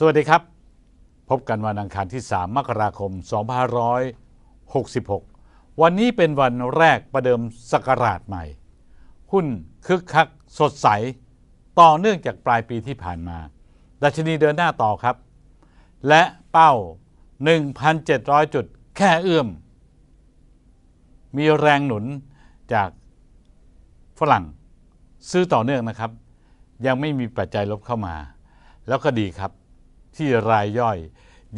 สวัสดีครับ พบกันวันอังคารที่ 3 มกราคม 2566 วันนี้เป็นวันแรกประเดิมศักราชใหม่ หุ้นคึกคักสดใส ต่อเนื่องจากปลายปีที่ผ่านมา ดัชนีเดินหน้าต่อครับ และเป้า 1,700 จุดแค่เอื้อม มีแรงหนุนจากฝรั่งซื้อต่อเนื่องนะครับ ยังไม่มีปัจจัยลบเข้ามาแล้วก็ดีครับ ที่รายย่อย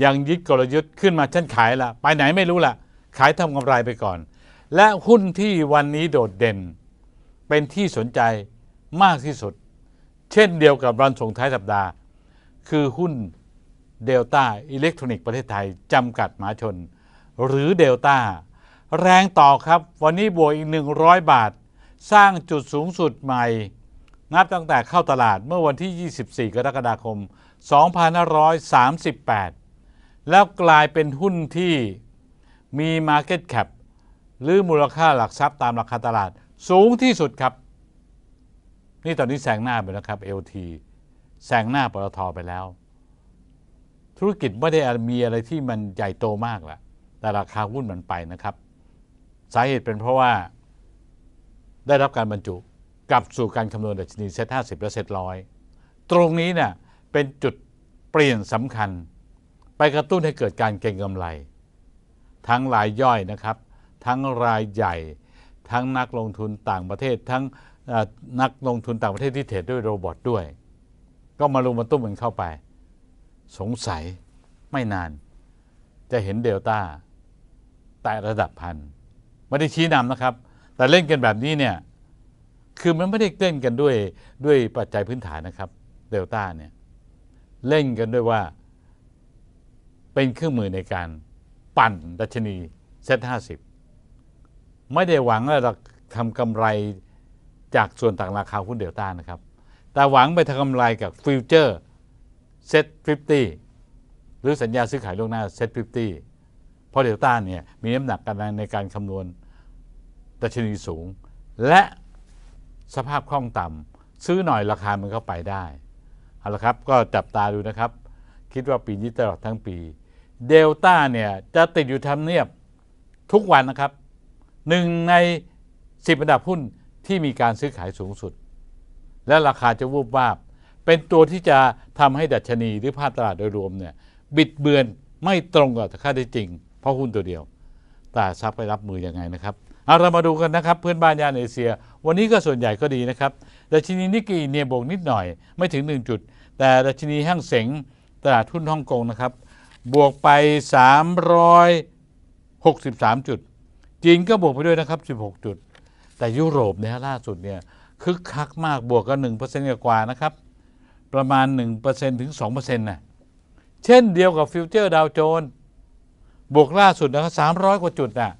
ยังยึดกลยุทธ์ขึ้นมาฉันขายละไปไหนไม่รู้ละขายทำกำไรไปก่อน และหุ้นที่วันนี้โดดเด่น เป็นที่สนใจมากที่สุด เช่นเดียวกับวันส่งท้ายสัปดาห์ คือหุ้นเดลต้าอิเล็กทรอนิกส์ประเทศไทย จำกัดมหาชน หรือเดลต้าแรงต่อครับ วันนี้บวกอีก 100 บาท สร้างจุดสูงสุดใหม่ นับตั้งแต่เข้าตลาดเมื่อวันที่ 24 กรกฎาคม 2538 แล้วกลายเป็นหุ้นที่มี Market Cap หรือมูลค่าหลักทรัพย์ตามราคาตลาดสูงที่สุดครับ นี่ตอนนี้แซงหน้าไปแล้วครับ LT แซงหน้าปตทไปแล้ว ธุรกิจไม่ได้มีอะไรที่มันใหญ่โตมากละแต่ราคาหุ้นมันไปนะครับ สาเหตุเป็นเพราะว่าได้รับการบรรจุ กลับสู่การคำนวณดัชนีเซ็ต50และเซ็ตร้อยตรงนี้เนี่ยเป็นจุดเปลี่ยนสำคัญ ไปกระตุ้นให้เกิดการเก็งกำไร ทั้งรายย่อยนะครับ ทั้งรายใหญ่ ทั้งนักลงทุนต่างประเทศ ทั้งนักลงทุนต่างประเทศที่เทรดด้วยโรบอทด้วย ก็มาลุมมาตุ้มมันเข้าไป สงสัยไม่นาน จะเห็นเดลต้าแต่ระดับพันไม่ได้ชี้นำนะครับ แต่เล่นกันแบบนี้เนี่ย คือมันไม่ได้เล่นกันด้วยด้วยปัจจัยพื้นฐานนะครับเดลต้าเนี่ยเล่นกันด้วยว่าเป็นเครื่องมือในการปั่นดัชนีเซ็ตห้าสิบไม่ได้หวังว่าเราทำกำไรจากส่วนต่างราคาหุ้นเดลต้านะครับ แต่หวังไปทำกำไรกับ futures SET50 หรือสัญญาซื้อขายล่วงหน้า SET50 เพราะเดลต้าเนี่ยมีน้ำหนักกันในการคำนวณดัชนีสูง และ สภาพคล่องต่ำซื้อหน่อยราคามันก็ไปได้เอาละครับก็จับตาดูนะครับ คิดว่าปีนี้ตลอดทั้งปีเดลต้าเนี่ยจะติดอยู่ทำเนียบทุกวันนะครับหนึ่งใน 10อันดับหุ้นที่มีการซื้อขายสูงสุด และราคาจะวูบวาบ เป็นตัวที่จะทำให้ดัชนีหรือภาพตลาดโดยรวมเนี่ยบิดเบือนไม่ตรงกับค่าได้จริง เพราะหุ้นตัวเดียว แต่ทรัพย์ไปรับมือยังไงนะครับ เอาเรามาดูกันนะครับเพื่อนบ้านยานเอเชีย วันนี้ก็ส่วนใหญ่ก็ดีนะครับดัชนีนิกเกอิเนี่ยบวกนิดหน่อยไม่ถึง 1 จุด แต่ดัชนีห้างเสงตลาดหุ้นฮ่องกงนะครับบวกไป 363 จุด จีนก็บวกไปด้วยนะครับ 16 จุด แต่ยุโรปเนี่ยล่าสุดเนี่ยคึกคักมากบวกกัน1%กว่านะครับ ประมาณ 1%ถึง2%นะเช่นเดียวกับฟิวเจอร์ดาวโจนส์บวกล่าสุดนะครับ300 กว่าจุดน่ะ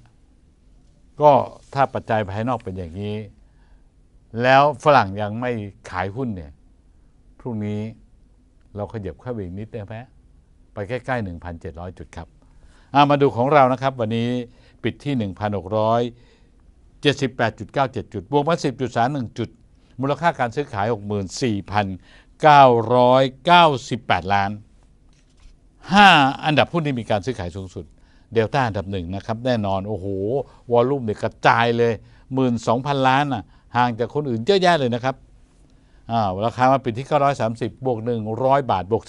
ก็ถ้าปัจจัยภายนอกเป็นอย่างนี้ แล้วฝรั่งยังไม่ขายหุ้นเนี่ยพรุ่งนี้เราขยับเข้าไปอีกนิดได้ไหมไปใกล้ๆ 1,700 จุดครับอะมาดูของเรานะครับ วันนี้ปิดที่ 1,678.97 จุด บวกมา 10.31 จุด มูลค่าการซื้อขาย 64,998 ล้าน 5 อันดับหุ้นที่มีการซื้อขายสูงสุด เดลต้าอันดับหนึ่งนะครับแน่นอนโอ้โหวอลลุ่มเนี่ยกระจายเลย 12,000 ล้านอะห่างจากคนอื่นเยอะแยะเลยนะครับอ่าราคามาปิดที่ 930 บวก 100 บาท บวก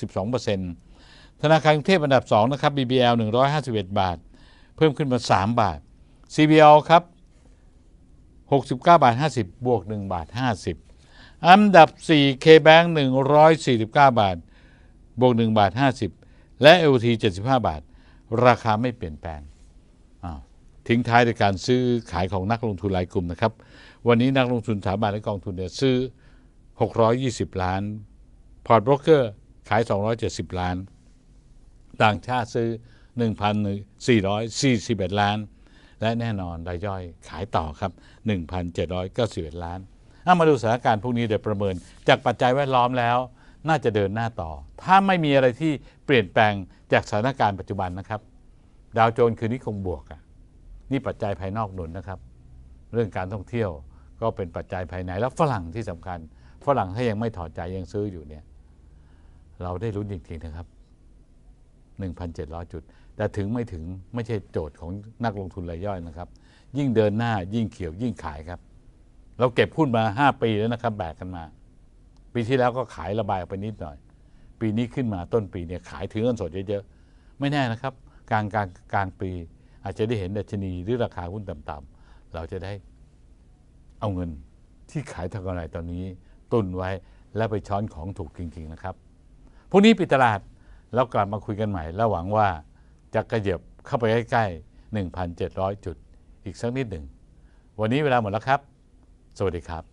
12%ธนาคารกรุงเทพอันดับ 2 นะครับ BBL 151 บาท เพิ่มขึ้นมา 3 บาท CBL ครับ 69 บาท 50 บวก 1 บาท 50 อันดับ 4 KBank 149 บาท บวก 1 บาท 50 และ LT 75 บาท ราคาไม่เปลี่ยนแปลงทิ้งท้ายในการซื้อขายของนักลงทุนรายกลุ่มนะครับ วันนี้นักลงทุนสถาบันและกองทุนเนี่ยซื้อ 620 ล้าน พอร์ตโบรกเกอร์ขาย 270 ล้าน ต่างชาติซื้อ 1,441 ล้าน และแน่นอนรายย่อยขายต่อครับ 1,791 ล้าน เอามาดูสถานการณ์พวกนี้เดี๋ยวประเมิน จากปัจจัยแวดล้อมแล้ว น่าจะเดินหน้าต่อ ถ้าไม่มีอะไรที่เปลี่ยนแปลงจากสถานการณ์ปัจจุบันนะครับ ดาวโจนส์คืนนี้คงบวกอะนี่ปัจจัยภายนอกหนุนนะครับ เรื่องการท่องเที่ยวก็เป็นปัจจัยภายในแล้วฝรั่งที่สำคัญ ฝรั่งถ้ายังไม่ถอดใจยังซื้ออยู่เนี่ย เราได้ลุ้นจริงๆนะครับ 1,700 จุด แต่ถึงไม่ถึงไม่ใช่โจทย์ของนักลงทุนรายย่อยนะครับ ยิ่งเดินหน้ายิ่งเขียวยิ่งขายครับ เราเก็บหุ้นมา 5 ปีแล้วนะครับแบกกันมา ปีที่แล้วก็ขายระบายออกไปนิดหน่อย ปีนี้ขึ้นมาต้นปีเนี่ยขายถือเงินสดเยอะๆ ไม่แน่นะครับกลางกลางกลางปี อาจจะได้เห็นดัชนีหรือราคาหุ้นต่ำๆเราจะได้เอาเงินที่ขายทางกำไรตอนนี้ ตุนไว้แล้วไปช้อนของถูกจริงๆนะครับพรุ่งนี้ปิดตลาดแล้วกลับมาคุยกันใหม่ แล้วหวังว่าจะกระเยียบเข้าไปใกล้ๆ 1,700 จุดอีกสักนิดหนึ่ง วันนี้เวลาหมดแล้วครับ สวัสดีครับ